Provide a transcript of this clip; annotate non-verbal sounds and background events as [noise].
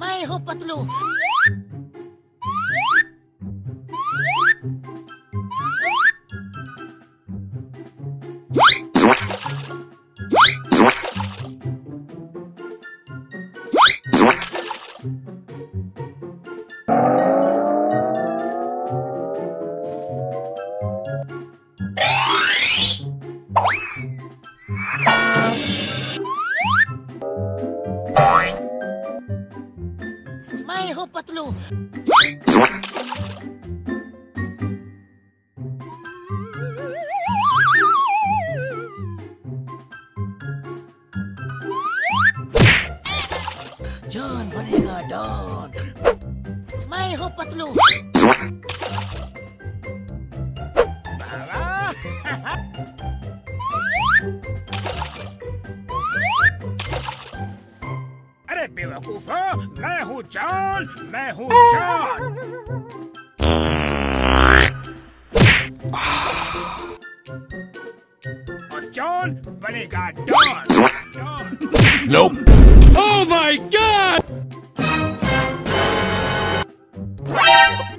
मैं हूँ पतलू। मैं हूँ पतलू। जॉन बनेगा डॉन। मैं हूँ पतलू। [laughs] बेवकूफो मैं हूँ जॉन मैं हूँ जॉन और जॉन बनेगा Don Don nope. Oh my god! What?